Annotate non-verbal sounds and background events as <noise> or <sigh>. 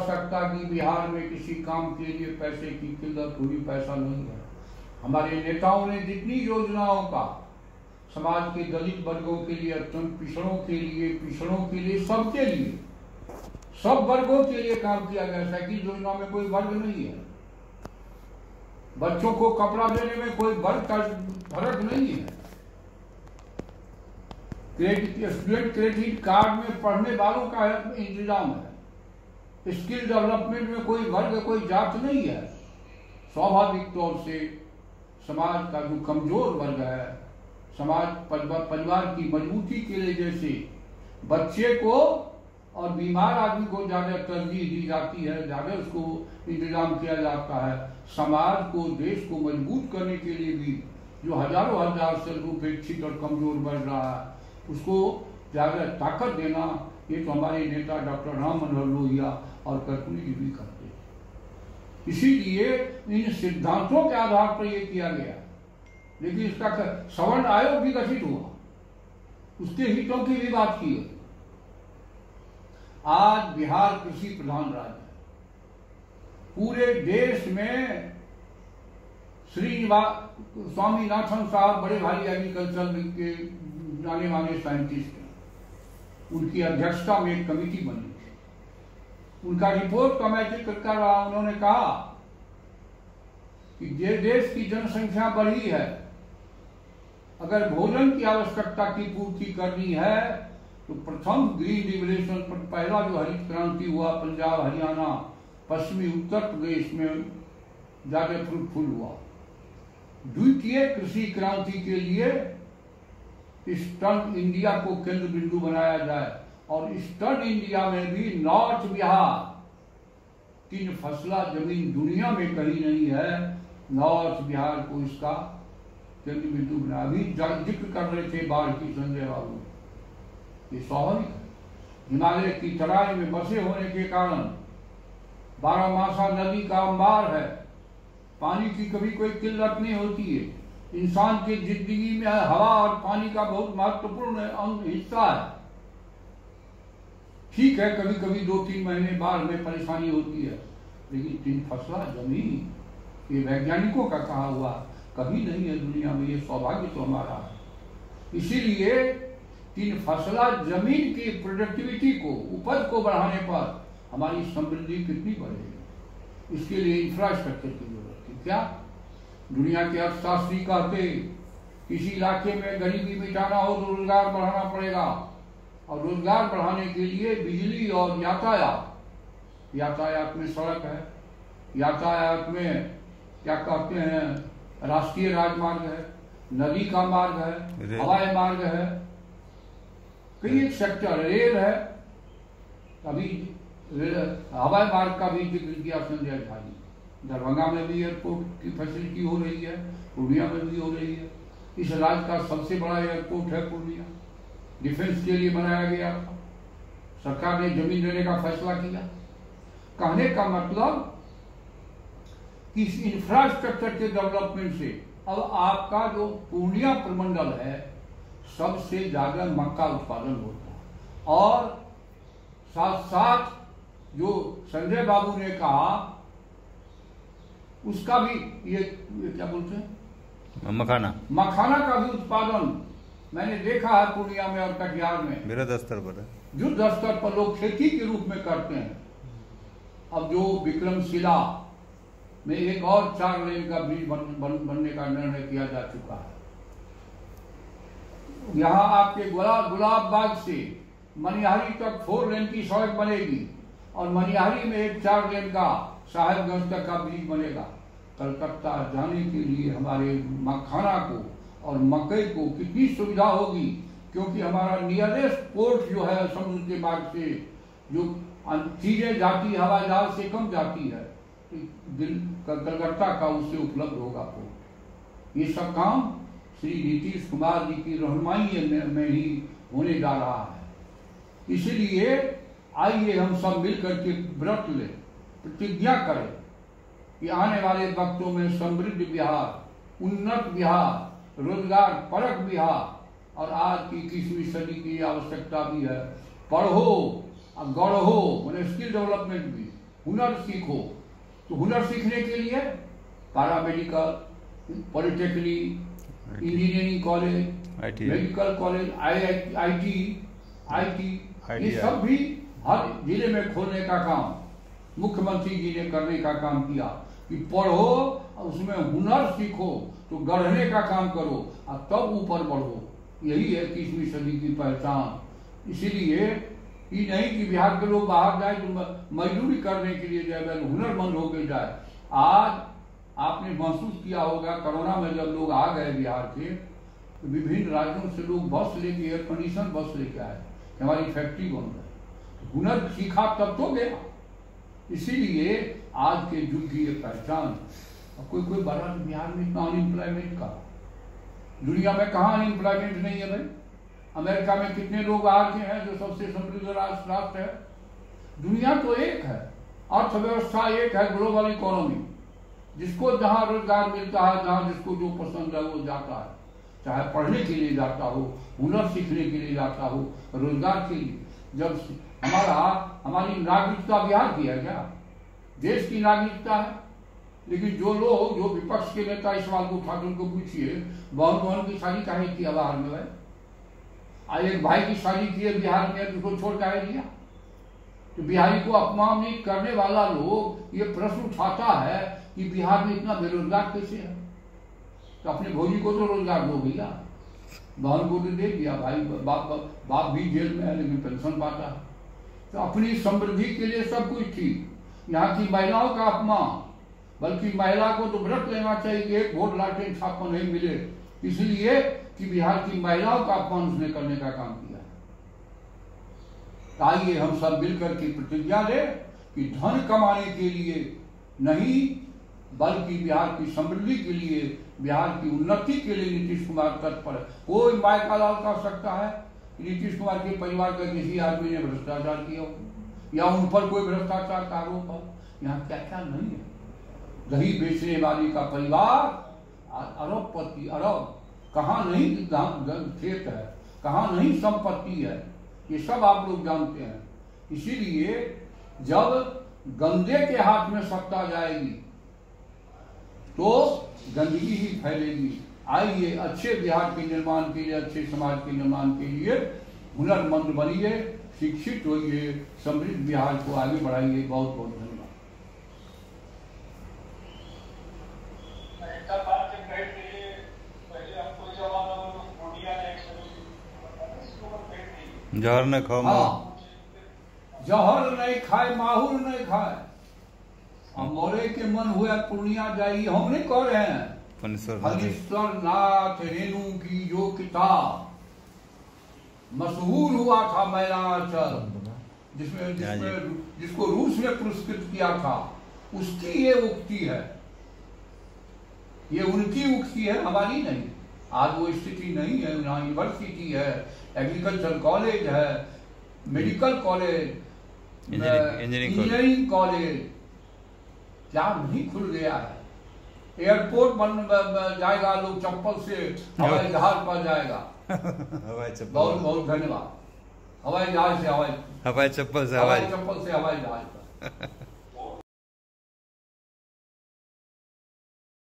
सकता कि बिहार में किसी काम के लिए पैसे की किल्लत हुई, पैसा नहीं है। हमारे नेताओं ने जितनी योजनाओं का, समाज के दलित वर्गों के लिए, अत्यंत पिछड़ों के लिए, पिछड़ों के लिए, सबके लिए, सब वर्गों के लिए काम किया गया। साइकिल योजना में कोई वर्ग नहीं है। बच्चों को कपड़ा देने में कोई वर्ग का फ़र्क नहीं है। स्टूडेंट क्रेडिट कार्ड में पढ़ने वालों का इंतज़ाम है। स्किल डेवलपमेंट में कोई वर्ग, कोई जात नहीं है। स्वाभाविक तौर से समाज का जो कमज़ोर वर्ग है, समाज परिवार की मजबूती के लिए जैसे बच्चे को और बीमार आदमी को ज़्यादा तरजीह दी जाती है, ज़्यादा उसको इंतज़ाम किया जाता है। समाज को, देश को मज़बूत करने के लिए भी जो हज़ारों हज़ार से उपेक्षित और कमज़ोर बढ़ रहा है, उसको ज़्यादा ताकत देना, ये तो हमारे नेता डॉक्टर राम मनोहर लोहिया और जी भी करते इसीलिए इन सिद्धांतों के आधार पर यह किया गया। लेकिन इसका सवर्ण आयोग भी गठित हुआ। उसके हितों की भी बात की आज बिहार कृषि प्रधान राज्य है। पूरे देश में श्री स्वामीनाथन साहब बड़े भारी एग्रीकल्चर के जाने माने साइंटिस्ट हैं। उनकी अध्यक्षता में एक कमेटी बनी। उनका रिपोर्ट का मैं ज़िक्र कर रहा हूँ, उन्होंने कहा कि जे देश की जनसंख्या बढ़ी है। अगर भोजन की आवश्यकता की पूर्ति करनी है तो प्रथम ग्रीन रिवोल्यूशन पर पहला जो हरित क्रांति हुआ, पंजाब, हरियाणा, पश्चिमी, उत्तर प्रदेश में ज़्यादा फ्रूटफुल हुआ। द्वितीय कृषि क्रांति के लिए ईस्टर्न इंडिया को केंद्र बिंदु बनाया जाए। और ईस्टर्न इंडिया में भी नॉर्थ बिहार, तीन फसला ज़मीन दुनिया में कहीं नहीं है, नॉर्थ बिहार को इसका केंद्र बिंदु बनाया अभी ज़िक्र कर रहे थे बाढ़ की संजय बाबू। ये स्वाभाविक हिमालय की तराई में बसे होने के कारण बारामासा नदी का अंबार है। पानी की कभी कोई किल्लत नहीं होती है। इंसान की ज़िंदगी में हवा और पानी का बहुत महत्वपूर्ण अंग हिस्सा है। ठीक है कभी कभी दो तीन महीने बाद में परेशानी होती है। लेकिन तीन फसला ज़मीन ये वैज्ञानिकों का कहा हुआ, कभी नहीं है दुनिया में, ये सौभाग्य तो हमारा है। इसीलिए तीन फसला ज़मीन की प्रोडक्टिविटी को, उपज को बढ़ाने पर हमारी समृद्धि कितनी बढ़ेगी? इसके लिए इंफ्रास्ट्रक्चर की ज़रूरत है क्या? दुनिया के अर्थशास्त्री कहते, किसी इलाके में गरीबी मिटाना हो तो रोज़गार बढ़ाना पड़ेगा। और रोज़गार बढ़ाने के लिए बिजली और यातायात। यातायात में सड़क है। यातायात में क्या कहते हैं? राष्ट्रीय राजमार्ग है नदी का मार्ग है हवाई मार्ग है। कई एक सेक्टर रेल है। अभी हवाई मार्ग का भी ज़िक्र किया संजय जी दरभंगा में भी एयरपोर्ट की फैसिलिटी हो रही है पूर्णिया में भी हो रही है। इस राज्य का सबसे बड़ा एयरपोर्ट है पूर्णिया। डिफेंस के लिए बनाया गया। सरकार ने ज़मीन देने का फैसला किया। कहने का मतलब कि इस इंफ्रास्ट्रक्चर के डेवलपमेंट से अब आपका जो पूर्णिया प्रमंडल है सबसे ज़्यादा मक्का उत्पादन होता है। और साथ साथ जो संजय बाबू ने कहा उसका भी ये, ये क्या बोलते हैं? मखाना। मखाना का भी उत्पादन मैंने देखा है पूर्णिया में और कटिहार में। वृहद स्तर पर युद्ध स्तर पर लोग खेती के रूप में करते हैं। अब जो विक्रमशिला में एक और चार लेन का ब्रिज बन, बन, बनने का निर्णय किया जा चुका है। यहाँ आपके गुलाब गुलाब बाग से मनिहारी तक फोर लेन की सड़क बनेगी और मनिहारी में एक चार लेन का साहेबगंज तक का ब्रिज बनेगा। कलकत्ता जाने के लिए हमारे मखाना को और मकई को कितनी सुविधा होगी? क्योंकि हमारा नियरेस्ट पोर्ट जो है समुद्र के मार्ग से, जो चीज़ें जाती हवाई जहाज़ से कम जाती है कलकत्ता का उससे उपलब्ध होगा पोर्ट ये सब काम श्री नीतीश कुमार जी की रहनुमाई में ही होने जा रहा है। इसलिए आइए हम सब मिलकर के व्रत ले, प्रतिज्ञा करें कि आने वाले वक्तों में समृद्ध बिहार उन्नत बिहार रोज़गार परक बिहार और आज की इक्कीसवीं सदी की आवश्यकता भी है। पढ़ो और गढ़ो मैंने स्किल डेवलपमेंट भी हुनर सीखो। तो हुनर सीखने के लिए paramedical polytechnic engineering college medical college I I T I T ये सब भी हर ज़िले में खोलने का काम। मुख्यमंत्री जी ने करने का काम किया कि पढ़ो उसमें हुनर सीखो तो गढ़ने का काम करो और तब ऊपर बढ़ो। यही है इक्कीसवीं सदी की पहचान। इसीलिए ये नहीं कि बिहार के लोग बाहर जाए तो मजदूरी करने के लिए जाए बल्कि हुनरमंद होकर जाए। आज आपने महसूस किया होगा, कोरोना में जब लोग आ गए बिहार के तो विभिन्न राज्यों से लोग बस लेके एयर कंडीशन बस लेके आए हमारी फैक्ट्री बन रही हुनर सीखा तब तो गया। इसीलिए आज के युग की ये पहचान, अब कोई कोई बड़ा बिहार में इतना अनएम्प्लॉयमेंट का? दुनिया में कहाँ अनएम्प्लॉयमेंट नहीं है भाई? अमेरिका में कितने लोग बाहर के हैं जो सबसे समृद्ध राष्ट्र राष्ट्र है? दुनिया तो एक है, अर्थव्यवस्था एक है ग्लोबल इकोनॉमी जिसको जहाँ रोज़गार मिलता है, जहाँ जिसको जो पसंद है वो जाता है। चाहे पढ़ने के लिए जाता हो, हुनर सीखने के लिए जाता हो, रोज़गार के लिए। जब हमारा, हमारी नागरिकता बिहार की है क्या? देश की नागरिकता है। लेकिन जो लोग, जो विपक्ष के नेता इस सवाल को उठाकर उनको पूछिए, बहन बहन की शादी काहे किया बाहर में भाई। आज एक भाई की शादी की है बिहार में, उसको छोड़ काहे दिया तो बिहारी को अपमानित करने वाला लोग ये प्रश्न उठाता है कि बिहार में इतना बेरोजगार कैसे है? तो अपने भौजी को तो रोज़गार दो भैया बहन को तो दे दिया भाई, बाप बाप भी जेल में है, लेकिन पेंशन पाता है। तो अपनी समृद्धि के लिए सब कुछ ठीक। यहाँ की महिलाओं का अपमान, बल्कि महिला को तो व्रत लेना चाहिए एक वोट लालटेन छापा नहीं मिले। इसलिए कि बिहार की महिलाओं का अपमान उसने करने का काम किया। आइए हम सब मिलकर के प्रतिज्ञा ले कि धन कमाने के लिए नहीं, बल्कि बिहार की समृद्धि के लिए, बिहार की उन्नति के लिए नीतीश कुमार तत्पर कोई मायका लाल कर सकता है? नीतीश कुमार के परिवार का किसी आदमी ने भ्रष्टाचार किया? या उन पर कोई भ्रष्टाचार का आरोप हो? यहाँ क्या क्या नहीं है। दही बेचने वाली का परिवार अरबपति अरब कहाँ नहीं खेत है, कहाँ नहीं संपत्ति है? ये सब आप लोग जानते हैं। इसीलिए जब गंदे के हाथ में सत्ता जाएगी तो गंदगी ही फैलेगी। आइए अच्छे बिहार के निर्माण के लिए अच्छे समाज के निर्माण के लिए हुनरमंद बनिए शिक्षित होइए समृद्ध बिहार को आगे बढ़ाइए। बहुत बहुत धन्यवाद। रही जहर न खाओ हाँ जहर नहीं खाए माहौल नहीं खाए। अब मोरे के मन हुआ पूर्णिया जाइए हम नहीं कह रहे हैं। नाथ रेणु की जो किताब मशहूर हुआ था मैलाचल जिसमें जिसमें जिसको रूस ने पुरस्कृत किया था। उसकी ये उक्ति है। ये उनकी उक्ति है हमारी नहीं। आज वो स्थिति नहीं है यहाँ यूनिवर्सिटी है एग्रीकल्चर कॉलेज है medical college engineering- engineering college. Engineering college क्या नहीं खुल गया है? एयरपोर्ट बन जाएगा लोग चप्पल से हवाई जहाज़ पर जाएगा। हवाई चप्पल। बहुत बहुत धन्यवाद। हवाई जहाज़ से हवाई हवाई चप्पल से हवाई चप्पल से हवाई जहाज़ पर। <laughs>